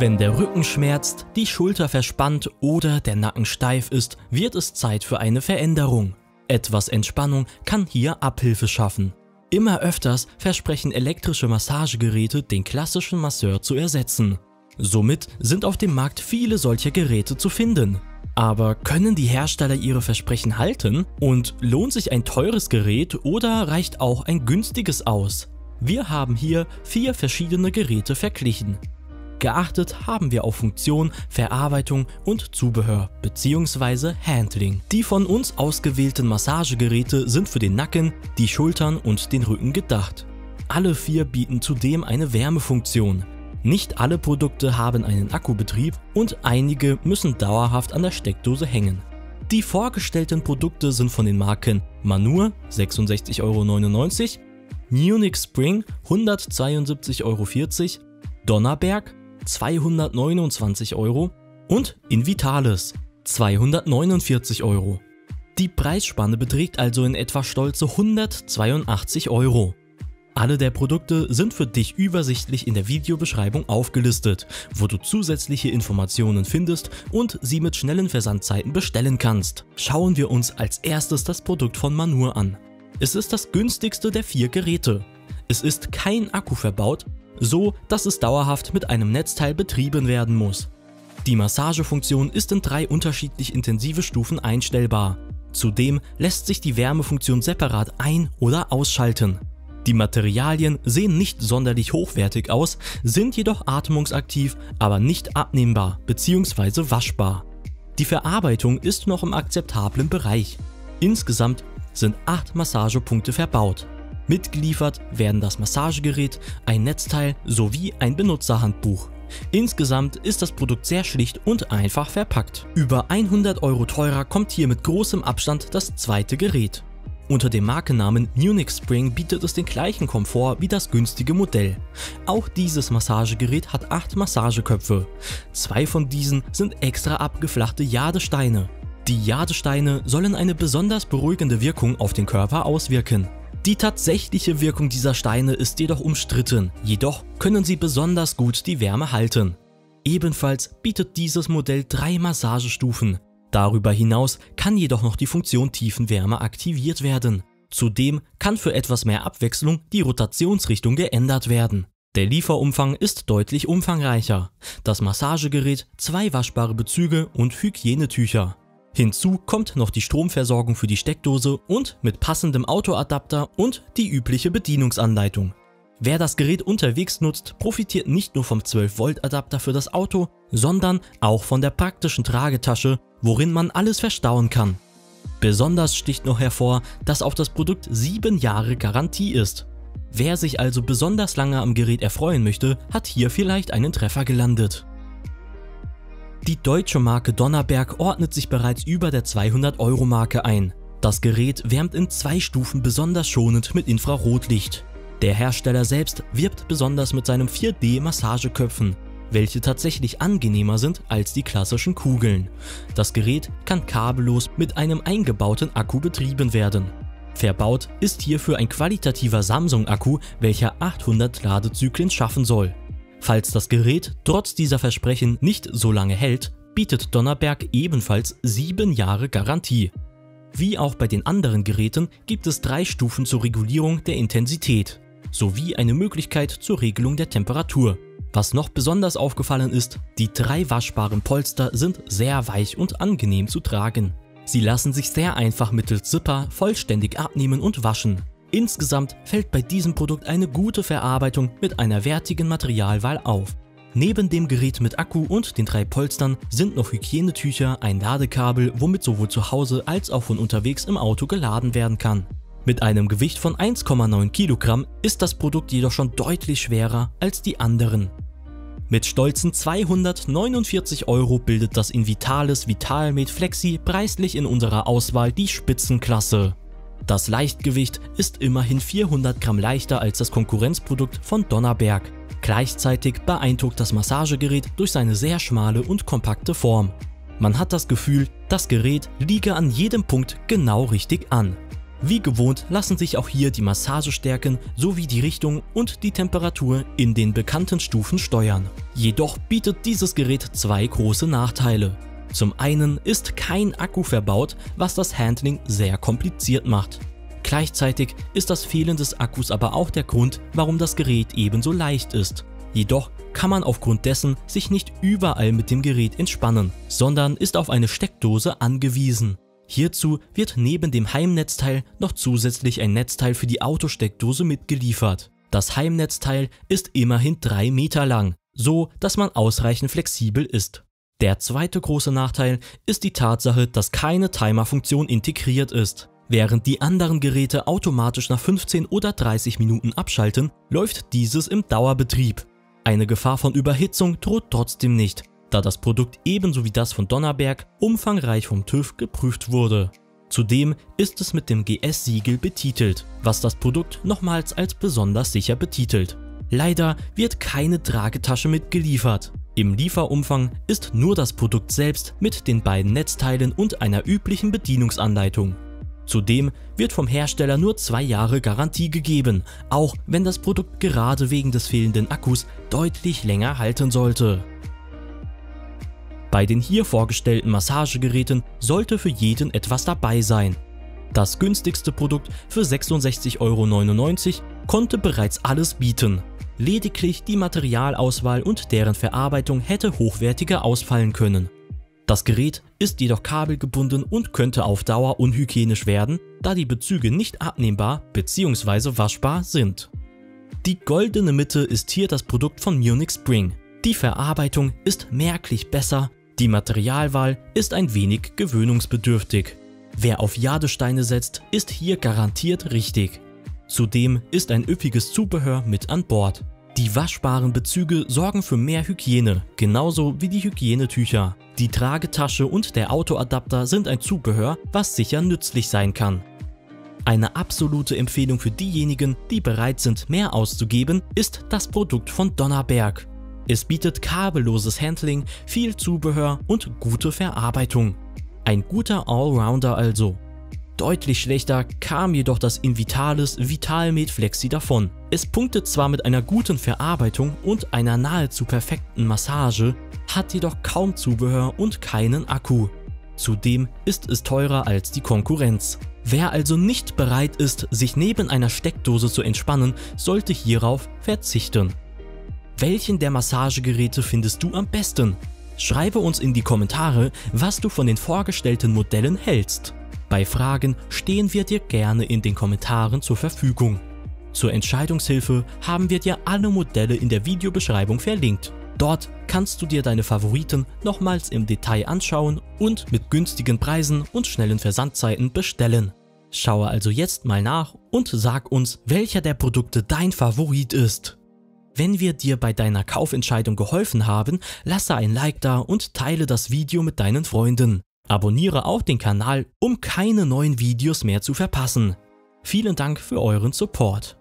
Wenn der Rücken schmerzt, die Schulter verspannt oder der Nacken steif ist, wird es Zeit für eine Veränderung. Etwas Entspannung kann hier Abhilfe schaffen. Immer öfters versprechen elektrische Massagegeräte den klassischen Masseur zu ersetzen. Somit sind auf dem Markt viele solcher Geräte zu finden. Aber können die Hersteller ihre Versprechen halten? Und lohnt sich ein teures Gerät oder reicht auch ein günstiges aus? Wir haben hier vier verschiedene Geräte verglichen. Geachtet haben wir auf Funktion, Verarbeitung und Zubehör bzw. Handling. Die von uns ausgewählten Massagegeräte sind für den Nacken, die Schultern und den Rücken gedacht. Alle vier bieten zudem eine Wärmefunktion. Nicht alle Produkte haben einen Akkubetrieb und einige müssen dauerhaft an der Steckdose hängen. Die vorgestellten Produkte sind von den Marken Manur 66,99 Euro, Munich Spring 172,40 Euro, Donnerberg 229 Euro und Invitalis 249 Euro. Die Preisspanne beträgt also in etwa stolze 182 Euro. Alle der Produkte sind für dich übersichtlich in der Videobeschreibung aufgelistet, wo du zusätzliche Informationen findest und sie mit schnellen Versandzeiten bestellen kannst. Schauen wir uns als erstes das Produkt von Manur an. Es ist das günstigste der vier Geräte. Es ist kein Akku verbaut, so dass es dauerhaft mit einem Netzteil betrieben werden muss. Die Massagefunktion ist in drei unterschiedlich intensive Stufen einstellbar. Zudem lässt sich die Wärmefunktion separat ein- oder ausschalten. Die Materialien sehen nicht sonderlich hochwertig aus, sind jedoch atmungsaktiv, aber nicht abnehmbar bzw. waschbar. Die Verarbeitung ist noch im akzeptablen Bereich. Insgesamt sind 8 Massagepunkte verbaut. Mitgeliefert werden das Massagegerät, ein Netzteil sowie ein Benutzerhandbuch. Insgesamt ist das Produkt sehr schlicht und einfach verpackt. Über 100 Euro teurer kommt hier mit großem Abstand das zweite Gerät. Unter dem Markennamen Munich Spring bietet es den gleichen Komfort wie das günstige Modell. Auch dieses Massagegerät hat 8 Massageköpfe. Zwei von diesen sind extra abgeflachte Jadesteine. Die Jadesteine sollen eine besonders beruhigende Wirkung auf den Körper auswirken. Die tatsächliche Wirkung dieser Steine ist jedoch umstritten, jedoch können sie besonders gut die Wärme halten. Ebenfalls bietet dieses Modell drei Massagestufen. Darüber hinaus kann jedoch noch die Funktion Tiefenwärme aktiviert werden. Zudem kann für etwas mehr Abwechslung die Rotationsrichtung geändert werden. Der Lieferumfang ist deutlich umfangreicher. Das Massagegerät, zwei waschbare Bezüge und Hygienetücher. Hinzu kommt noch die Stromversorgung für die Steckdose und mit passendem Autoadapter und die übliche Bedienungsanleitung. Wer das Gerät unterwegs nutzt, profitiert nicht nur vom 12-Volt-Adapter für das Auto, sondern auch von der praktischen Tragetasche, worin man alles verstauen kann. Besonders sticht noch hervor, dass auf das Produkt 7 Jahre Garantie ist. Wer sich also besonders lange am Gerät erfreuen möchte, hat hier vielleicht einen Treffer gelandet. Die deutsche Marke Donnerberg ordnet sich bereits über der 200-Euro-Marke ein. Das Gerät wärmt in zwei Stufen besonders schonend mit Infrarotlicht. Der Hersteller selbst wirbt besonders mit seinen 4D-Massageköpfen, welche tatsächlich angenehmer sind als die klassischen Kugeln. Das Gerät kann kabellos mit einem eingebauten Akku betrieben werden. Verbaut ist hierfür ein qualitativer Samsung-Akku, welcher 800 Ladezyklen schaffen soll. Falls das Gerät trotz dieser Versprechen nicht so lange hält, bietet Donnerberg ebenfalls 7 Jahre Garantie. Wie auch bei den anderen Geräten gibt es drei Stufen zur Regulierung der Intensität, sowie eine Möglichkeit zur Regelung der Temperatur. Was noch besonders aufgefallen ist, die drei waschbaren Polster sind sehr weich und angenehm zu tragen. Sie lassen sich sehr einfach mittels Zipper vollständig abnehmen und waschen. Insgesamt fällt bei diesem Produkt eine gute Verarbeitung mit einer wertigen Materialwahl auf. Neben dem Gerät mit Akku und den drei Polstern sind noch Hygienetücher, ein Ladekabel, womit sowohl zu Hause als auch von unterwegs im Auto geladen werden kann. Mit einem Gewicht von 1,9 Kilogramm ist das Produkt jedoch schon deutlich schwerer als die anderen. Mit stolzen 249 Euro bildet das Invitalis Vitalmed Flexi preislich in unserer Auswahl die Spitzenklasse. Das Leichtgewicht ist immerhin 400 Gramm leichter als das Konkurrenzprodukt von Donnerberg. Gleichzeitig beeindruckt das Massagegerät durch seine sehr schmale und kompakte Form. Man hat das Gefühl, das Gerät liege an jedem Punkt genau richtig an. Wie gewohnt lassen sich auch hier die Massagestärken sowie die Richtung und die Temperatur in den bekannten Stufen steuern. Jedoch bietet dieses Gerät zwei große Nachteile. Zum einen ist kein Akku verbaut, was das Handling sehr kompliziert macht. Gleichzeitig ist das Fehlen des Akkus aber auch der Grund, warum das Gerät ebenso leicht ist. Jedoch kann man aufgrund dessen sich nicht überall mit dem Gerät entspannen, sondern ist auf eine Steckdose angewiesen. Hierzu wird neben dem Heimnetzteil noch zusätzlich ein Netzteil für die Autosteckdose mitgeliefert. Das Heimnetzteil ist immerhin 3 Meter lang, so dass man ausreichend flexibel ist. Der zweite große Nachteil ist die Tatsache, dass keine Timerfunktion integriert ist. Während die anderen Geräte automatisch nach 15 oder 30 Minuten abschalten, läuft dieses im Dauerbetrieb. Eine Gefahr von Überhitzung droht trotzdem nicht, da das Produkt ebenso wie das von Donnerberg umfangreich vom TÜV geprüft wurde. Zudem ist es mit dem GS-Siegel betitelt, was das Produkt nochmals als besonders sicher betitelt. Leider wird keine Tragetasche mitgeliefert. Im Lieferumfang ist nur das Produkt selbst mit den beiden Netzteilen und einer üblichen Bedienungsanleitung. Zudem wird vom Hersteller nur zwei Jahre Garantie gegeben, auch wenn das Produkt gerade wegen des fehlenden Akkus deutlich länger halten sollte. Bei den hier vorgestellten Massagegeräten sollte für jeden etwas dabei sein. Das günstigste Produkt für 66,99 Euro konnte bereits alles bieten. Lediglich die Materialauswahl und deren Verarbeitung hätte hochwertiger ausfallen können. Das Gerät ist jedoch kabelgebunden und könnte auf Dauer unhygienisch werden, da die Bezüge nicht abnehmbar bzw. waschbar sind. Die goldene Mitte ist hier das Produkt von Munich Spring. Die Verarbeitung ist merklich besser, die Materialwahl ist ein wenig gewöhnungsbedürftig. Wer auf Jadesteine setzt, ist hier garantiert richtig. Zudem ist ein üppiges Zubehör mit an Bord. Die waschbaren Bezüge sorgen für mehr Hygiene, genauso wie die Hygienetücher. Die Tragetasche und der Autoadapter sind ein Zubehör, was sicher nützlich sein kann. Eine absolute Empfehlung für diejenigen, die bereit sind, mehr auszugeben, ist das Produkt von Donnerberg. Es bietet kabelloses Handling, viel Zubehör und gute Verarbeitung. Ein guter Allrounder also. Deutlich schlechter kam jedoch das Invitalis Vitalmed Flexi davon. Es punktet zwar mit einer guten Verarbeitung und einer nahezu perfekten Massage, hat jedoch kaum Zubehör und keinen Akku. Zudem ist es teurer als die Konkurrenz. Wer also nicht bereit ist, sich neben einer Steckdose zu entspannen, sollte hierauf verzichten. Welchen der Massagegeräte findest du am besten? Schreibe uns in die Kommentare, was du von den vorgestellten Modellen hältst. Bei Fragen stehen wir dir gerne in den Kommentaren zur Verfügung. Zur Entscheidungshilfe haben wir dir alle Modelle in der Videobeschreibung verlinkt. Dort kannst du dir deine Favoriten nochmals im Detail anschauen und mit günstigen Preisen und schnellen Versandzeiten bestellen. Schaue also jetzt mal nach und sag uns, welcher der Produkte dein Favorit ist. Wenn wir dir bei deiner Kaufentscheidung geholfen haben, lasse ein Like da und teile das Video mit deinen Freunden. Abonniere auch den Kanal, um keine neuen Videos mehr zu verpassen. Vielen Dank für euren Support.